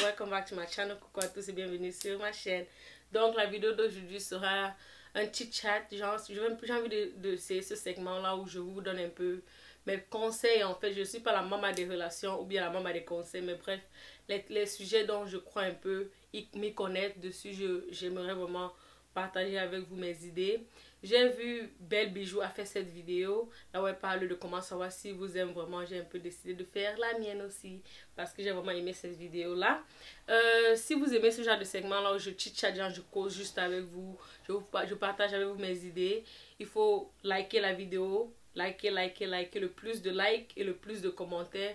welcome back to my channel. Coucou à tous et bienvenue sur ma chaîne. Donc la vidéo d'aujourd'hui sera un petit chat. Genre, j'ai envie de, de ce segment là où je vous donne un peu mes conseils. En fait, je suis pas la maman des relations ou bien la maman des conseils, mais bref, les, les sujets dont je crois un peu m'y connaître dessus, j'aimerais vraiment partager avec vous mes idées. J'ai vu Belle Bijou a fait cette vidéo, là où elle parle de comment savoir si vous aimez vraiment. J'ai un peu décidé de faire la mienne aussi, parce que j'ai vraiment aimé cette vidéo-là. Euh, si vous aimez ce genre de segment là où je chit-chat, je cause juste avec vous, je, je partage avec vous mes idées, il faut liker la vidéo, liker, liker, liker, le plus de likes et le plus de commentaires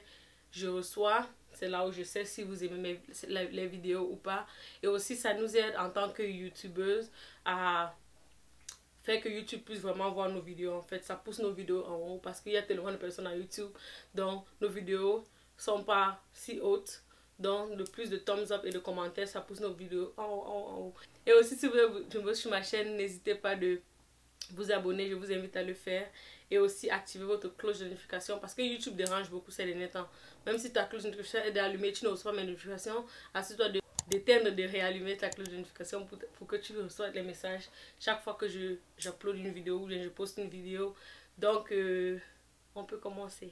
je reçois. C'est là où je sais si vous aimez mes, les vidéos ou pas. Et aussi, ça nous aide en tant que youtubeuse à fait que YouTube puisse vraiment voir nos vidéos. En fait, ça pousse nos vidéos en haut parce qu'il y a tellement de personnes à YouTube. Donc, nos vidéos sont pas si hautes. Donc, le plus de thumbs up et de commentaires, ça pousse nos vidéos en haut, en haut. Et aussi, si vous êtes nouveau sur ma chaîne, n'hésitez pas de vous abonner. Je vous invite à le faire. Et aussi, activer votre cloche de notification parce que YouTube dérange beaucoup ces derniers temps. Même si ta cloche de notification est allumée, tu ne reçois pas mes notifications. Assure-toi de d'éteindre, de réallumer ta cloche de notification pour, que tu reçoives les messages chaque fois que je j'upload une vidéo ou je poste une vidéo. Donc, euh, on peut commencer.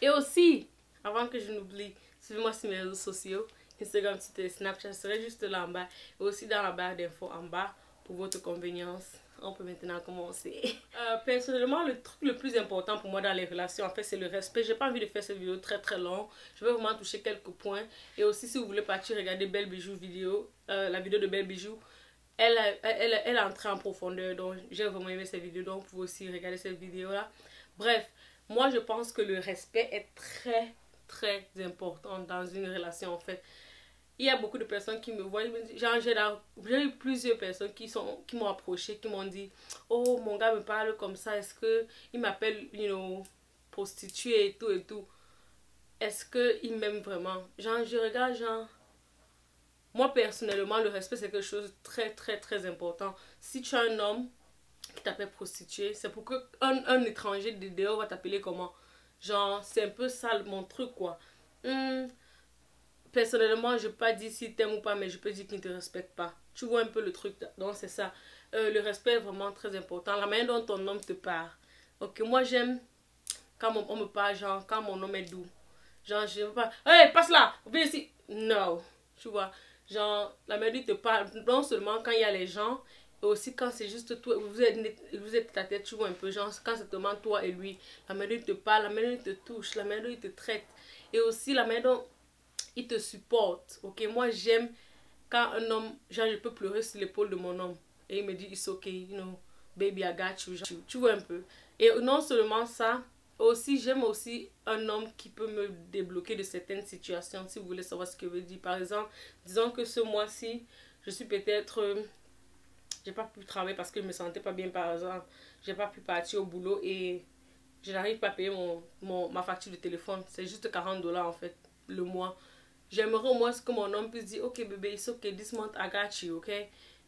Et aussi, avant que je n'oublie, suivez-moi sur mes réseaux sociaux. Instagram, Twitter, Snapchat serait juste là en bas. Et aussi dans la barre d'infos en bas pour votre convenience on peut maintenant commencer. Euh, personnellement, le truc le plus important pour moi dans les relations, en fait, c'est le respect. J'ai pas envie de faire cette vidéo très très longue. Je vais vraiment toucher quelques points. Et aussi, si vous voulez partir regarder Belle Bijou vidéo, euh, la vidéo de Belle Bijou, elle, elle, elle, est entrée en profondeur. Donc, j'ai vraiment aimé cette vidéo. Donc, vous pouvez aussi regarder cette vidéo-là. Bref, moi, je pense que le respect est très très important dans une relation, en fait il y a beaucoup de personnes qui me voient, j'ai eu plusieurs personnes qui sont qui m'ont approché, qui m'ont dit "Oh, mon gars me parle comme ça, est-ce que il m'appelle, you know, prostituée et tout et tout. Est-ce que il m'aime vraiment? Genre je regarde genre moi personnellement, le respect c'est quelque chose de très très très important. Si tu as un homme qui t'appelle prostituée, c'est pour que un, un étranger de dehors va t'appeler comment? Genre, c'est un peu ça mon truc quoi. Hmm, personnellement, je peux pas dire si t'aimes ou pas, mais je peux dire qu'il ne te respecte pas. Tu vois un peu le truc. Donc, c'est ça. Euh, le respect est vraiment très important. La manière dont ton homme te parle. Ok, moi, j'aime quand mon, on me parle, genre, quand mon homme est doux. Genre, je veux pas. Hey, passe là, viens ici. Non. Tu vois. Genre, la manière dont te parle, non seulement quand il y a les gens, et aussi quand c'est juste toi, vous êtes, vous êtes ta tête, tu vois un peu, genre, quand c'est seulement toi et lui, la manière dont il te parle, la manière dont il te touche, la manière dont il te traite, et aussi la manière dont il te supporte. Ok, moi j'aime quand un homme, genre je peux pleurer sur l'épaule de mon homme et il me dit it's okay, you know, baby I got you. tu vois un peu. Et non seulement ça, aussi j'aime aussi un homme qui peut me débloquer de certaines situations si vous voulez savoir ce que je veux dire. Par exemple, disons que ce mois-ci, je suis peut-être euh, j'ai pas pu travailler parce que je me sentais pas bien par exemple, j'ai pas pu partir au boulot et je n'arrive pas à payer mon, mon, ma facture de téléphone. C'est juste 40 dollars en fait le mois. J'aimerais au moins que mon homme puisse dire, ok bébé, it's okay, this month I got ok?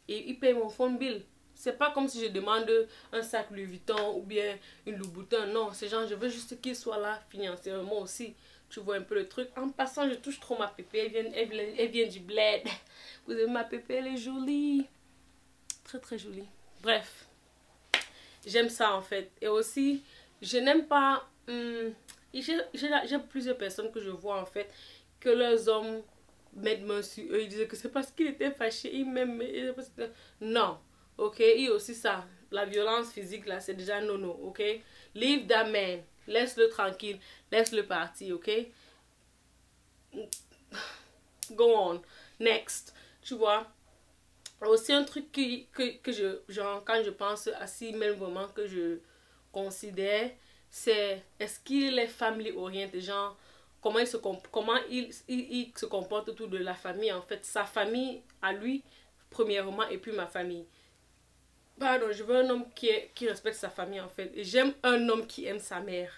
Et il paye mon phone bill. C'est pas comme si je demande un sac Louis Vuitton ou bien une Louboutin. Non, c'est genre, je veux juste qu'il soit là financièrement aussi. Tu vois un peu le truc. En passant, je touche trop ma pépé. Elle vient, elle, vient du bled. Vous avez ma pépé, elle est jolie. Très, très jolie. Bref. J'aime ça en fait. Et aussi, je n'aime pas... Hum, j'ai plusieurs personnes que je vois en fait que leurs hommes mettent main sur eux. Ils disaient que c'est parce qu'il était fâché, il m'aime. Non, ok, et aussi ça. La violence physique, là, c'est déjà non, non, ok? Leave that man. Laisse-le tranquille. Laisse-le partir, ok? Go on. Next. Tu vois? Aussi un truc que, que, que je, genre, quand je pense à si même vraiment que je considère, c'est est-ce qu'il est family orienté, genre, comment il se, comment il, il, se comporte autour de la famille, en fait. Sa famille à lui, premièrement, et puis ma famille. Pardon, je veux un homme qui, qui respecte sa famille, en fait. J'aime un homme qui aime sa mère.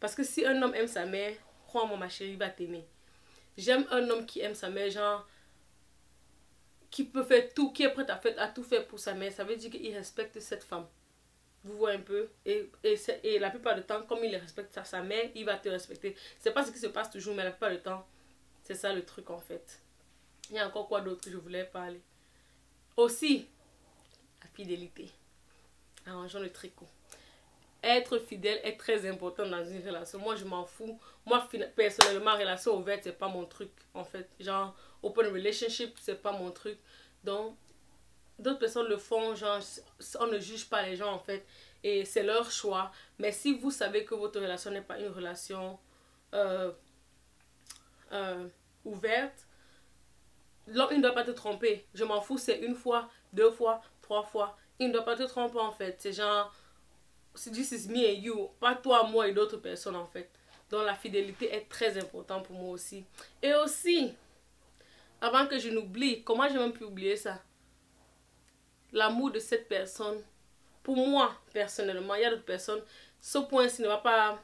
Parce que si un homme aime sa mère, crois-moi, ma chérie, va t'aimer. J'aime un homme qui aime sa mère, genre, qui peut faire tout, qui est prêt à, faire, à tout faire pour sa mère. Ça veut dire qu'il respecte cette femme. Vous voyez un peu. Et, et, la plupart du temps, comme il respecte sa mère, il va te respecter. C'est pas ce qui se passe toujours, mais la plupart du temps, C'est ça le truc en fait. Il y a encore quoi d'autre que je voulais parler? Aussi, la fidélité. Arrangeons le tricot. Être fidèle est très important dans une relation. Moi, je m'en fous. Moi, personnellement, relation ouverte, c'est pas mon truc, en fait. Genre, open relationship, c'est pas mon truc. Donc, d'autres personnes le font, genre, on ne juge pas les gens, en fait. Et c'est leur choix. Mais si vous savez que votre relation n'est pas une relation euh, euh, ouverte, l'homme, ne doit pas te tromper. Je m'en fous, c'est une fois, deux fois, trois fois. Il ne doit pas te tromper, en fait. C'est genre, this is me and you. Pas toi, moi et d'autres personnes, en fait. Donc, la fidélité est très importante pour moi aussi. Et aussi, avant que je n'oublie, comment j'ai même pu oublier ça? L'amour de cette personne. Pour moi, personnellement, il y a d'autres personnes. Ce point-ci ne va pas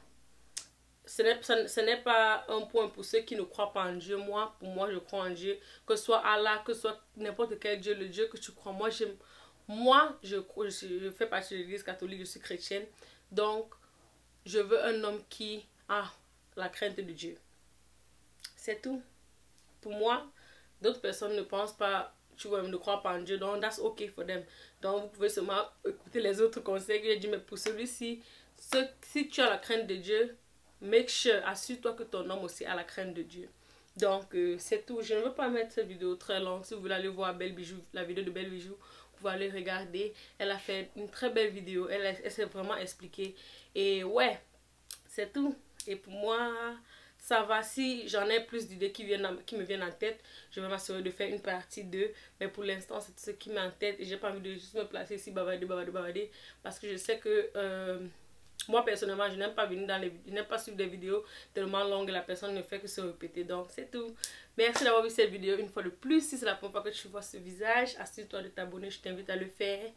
ce n'est pas un point pour ceux qui ne croient pas en Dieu. Moi, pour moi, je crois en Dieu. Que ce soit Allah, que ce soit n'importe quel Dieu, le Dieu que tu crois. Moi. Moi, je, je, fais partie de l'église catholique, je suis chrétienne. Donc, je veux un homme qui a la crainte de Dieu. C'est tout. Pour moi, d'autres personnes ne pensent pas, tu vois, ne croient pas en Dieu. Donc, that's okay for them. Donc, vous pouvez seulement écouter les autres conseils que j'ai dit. Mais pour celui-ci, si tu as la crainte de Dieu, make sure, assure-toi que ton homme aussi a la crainte de Dieu. Donc, euh, c'est tout. Je ne veux pas mettre cette vidéo très longue. Si vous voulez aller voir Belle Bijou, la vidéo de Belle Bijou, vous pouvez aller regarder. Elle a fait une très belle vidéo. Elle, elle s'est vraiment expliquée. Et ouais, c'est tout. Et pour moi, ça va. Si j'en ai plus d'idées qui, viennent qui me viennent en tête, je vais m'assurer de faire une partie 2. Mais pour l'instant, c'est ce qui m'est en tête. Et j'ai pas envie de juste me placer ici, bavarder, bavarder, bavarder. Parce que je sais que... Euh, moi, personnellement, je n'aime pas venir dans les... Je n'aime pas suivre des vidéos tellement longues la personne ne fait que se répéter. Donc, c'est tout. Merci d'avoir vu cette vidéo une fois de plus. Si c'est la première fois que tu vois ce visage, assure-toi de t'abonner. Je t'invite à le faire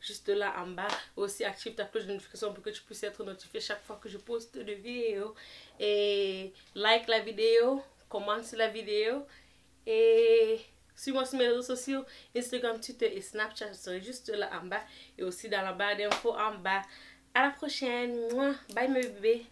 juste là en bas. Aussi, active ta cloche de notification pour que tu puisses être notifié chaque fois que je poste de vidéos. Et like la vidéo, commente la vidéo. Et suis-moi sur mes réseaux sociaux, Instagram, Twitter et Snapchat. Je serai juste là en bas. Et aussi dans la barre d'infos en bas. À la prochaine. Bye mes bébés.